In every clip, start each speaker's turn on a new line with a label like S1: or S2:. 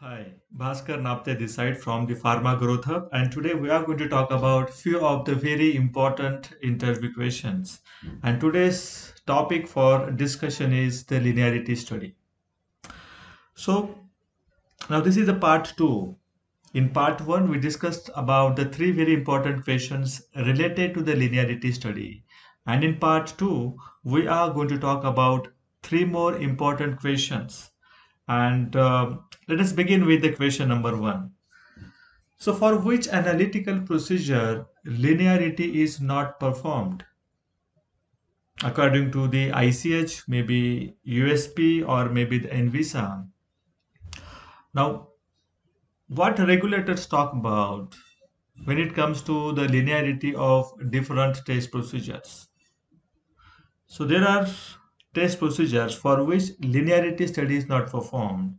S1: Hi, Bhaskar Napte this side from the Pharma Growth Hub, and today we are going to talk about few of the very important interview questions. And today's topic for discussion is the linearity study. So now this is the part two. In part one, we discussed about the three very important questions related to the linearity study. And in part two, we are going to talk about three more important questions. And uh, let us begin with the question number one. So, for which analytical procedure linearity is not performed? According to the ICH, maybe USP, or maybe the ANVISA. Now, what regulators talk about when it comes to the linearity of different test procedures? So, there are test procedures for which linearity study is not performed,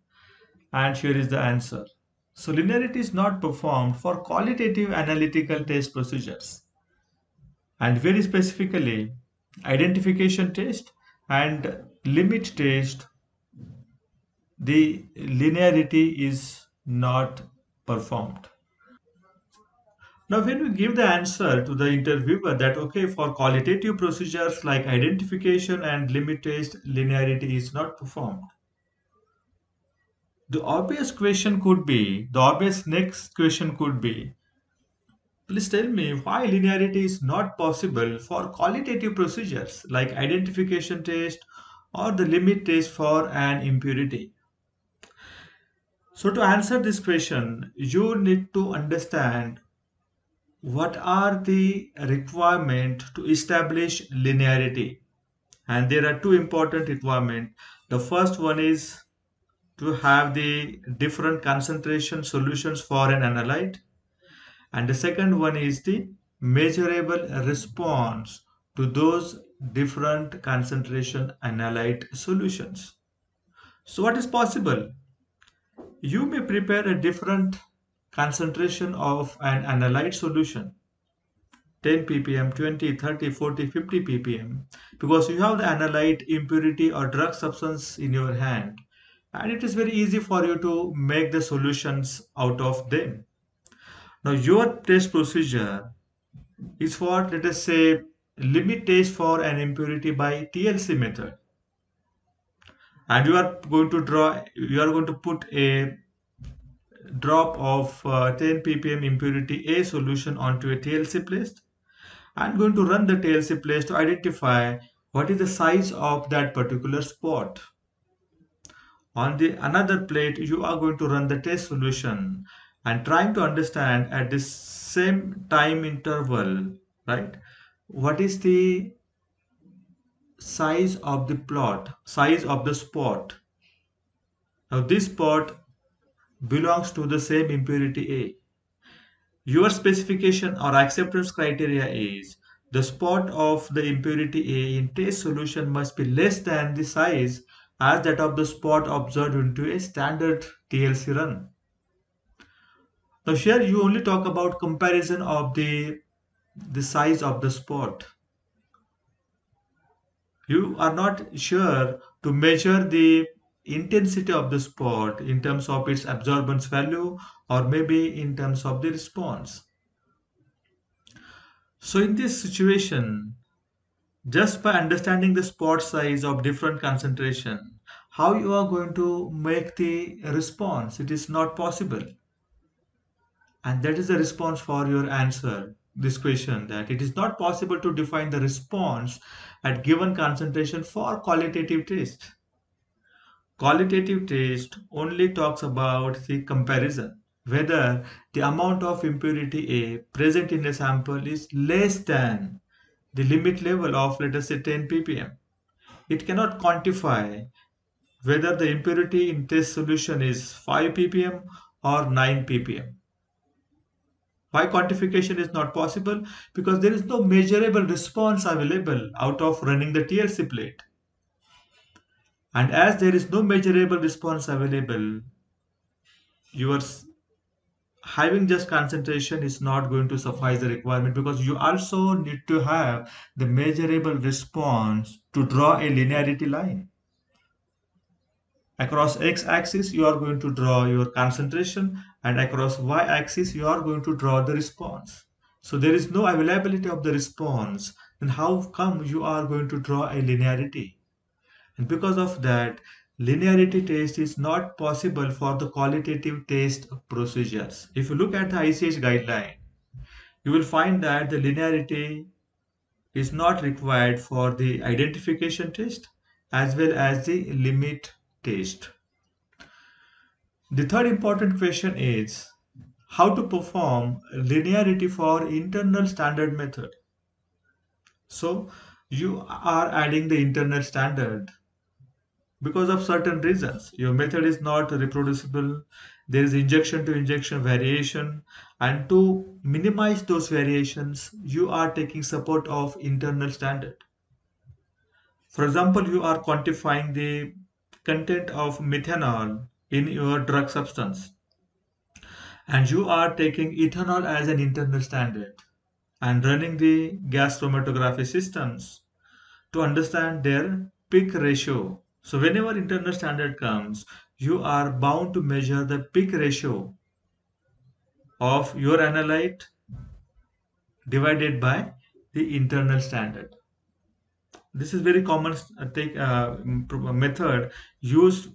S1: and here is the answer. So, linearity is not performed for qualitative analytical test procedures. And very specifically identification test and limit test the linearity is not performed now when we give the answer to the interviewer that okay for qualitative procedures like identification and limit test linearity is not performed the obvious question could be the obvious next question could be Please tell me why linearity is not possible for qualitative procedures like identification test or the limit test for an impurity. So to answer this question, you need to understand what are the requirements to establish linearity. And there are two important requirements. The first one is to have the different concentration solutions for an analyte and the second one is the measurable response to those different concentration analyte solutions. So what is possible? You may prepare a different concentration of an analyte solution 10 ppm, 20, 30, 40, 50 ppm because you have the analyte impurity or drug substance in your hand and it is very easy for you to make the solutions out of them. Now your test procedure is for let us say limit test for an impurity by TLC method and you are going to draw you are going to put a drop of uh, 10 ppm impurity A solution onto a TLC plate and going to run the TLC plate to identify what is the size of that particular spot. On the another plate you are going to run the test solution and trying to understand at this same time interval right what is the size of the plot size of the spot. Now this spot belongs to the same impurity a your specification or acceptance criteria is the spot of the impurity a in test solution must be less than the size as that of the spot observed into a standard TLC run. Now here you only talk about comparison of the the size of the spot. You are not sure to measure the intensity of the spot in terms of its absorbance value or maybe in terms of the response. So in this situation, just by understanding the spot size of different concentration, how you are going to make the response, it is not possible. And that is the response for your answer, this question, that it is not possible to define the response at given concentration for qualitative test. Qualitative test only talks about the comparison, whether the amount of impurity A present in a sample is less than the limit level of let us say 10 ppm. It cannot quantify whether the impurity in test solution is 5 ppm or 9 ppm. Why quantification is not possible? Because there is no measurable response available out of running the TLC plate. And as there is no measurable response available, your having just concentration is not going to suffice the requirement because you also need to have the measurable response to draw a linearity line. Across x-axis, you are going to draw your concentration and across y-axis, you are going to draw the response. So there is no availability of the response. Then how come you are going to draw a linearity? And because of that, linearity test is not possible for the qualitative test procedures. If you look at the ICH guideline, you will find that the linearity is not required for the identification test as well as the limit test. The third important question is how to perform linearity for internal standard method. So you are adding the internal standard because of certain reasons. Your method is not reproducible. There is injection to injection variation. And to minimize those variations, you are taking support of internal standard. For example, you are quantifying the content of methanol in your drug substance. And you are taking ethanol as an internal standard and running the gas chromatography systems to understand their peak ratio so whenever internal standard comes, you are bound to measure the peak ratio of your analyte divided by the internal standard. This is very common uh, take, uh, method used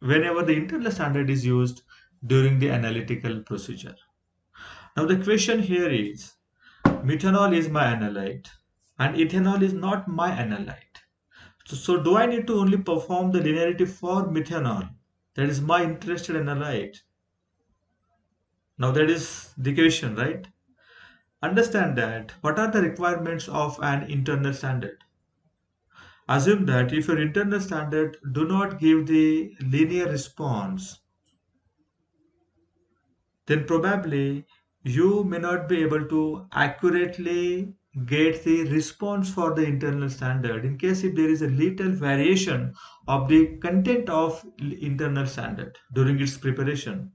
S1: whenever the internal standard is used during the analytical procedure. Now the question here is, methanol is my analyte and ethanol is not my analyte. So, do I need to only perform the linearity for methanol? That is my interested analyte. Now that is the question, right? Understand that what are the requirements of an internal standard? Assume that if your internal standard do not give the linear response, then probably you may not be able to accurately get the response for the internal standard in case if there is a little variation of the content of internal standard during its preparation.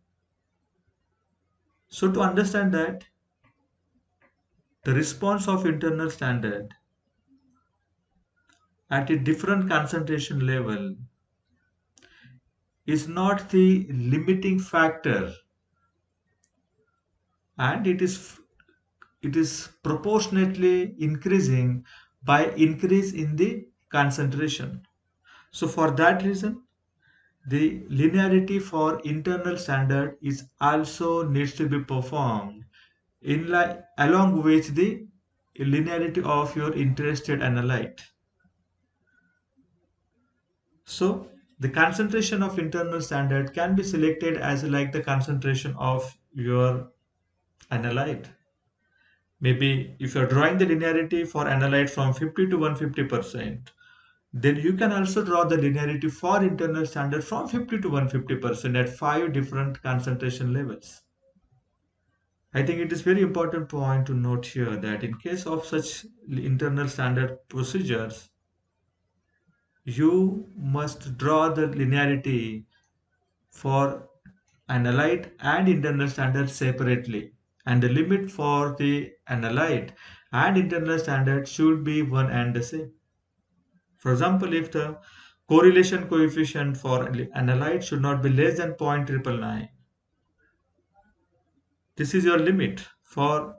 S1: So to understand that the response of internal standard at a different concentration level is not the limiting factor and it is it is proportionately increasing by increase in the concentration. So for that reason, the linearity for internal standard is also needs to be performed in like along with the linearity of your interested analyte. So the concentration of internal standard can be selected as like the concentration of your analyte. Maybe if you're drawing the linearity for analyte from 50 to 150%, then you can also draw the linearity for internal standard from 50 to 150% at five different concentration levels. I think it is very important point to note here that in case of such internal standard procedures, you must draw the linearity for analyte and internal standard separately and the limit for the analyte and internal standard should be one and the same. For example, if the correlation coefficient for analyte should not be less than 0.999, this is your limit for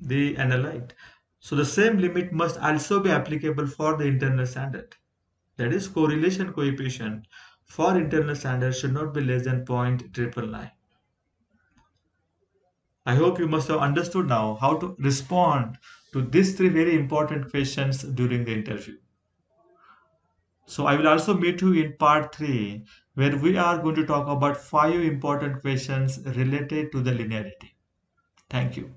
S1: the analyte. So the same limit must also be applicable for the internal standard. That is correlation coefficient for internal standard should not be less than 0.999. I hope you must have understood now how to respond to these three very important questions during the interview. So I will also meet you in part 3 where we are going to talk about five important questions related to the linearity. Thank you.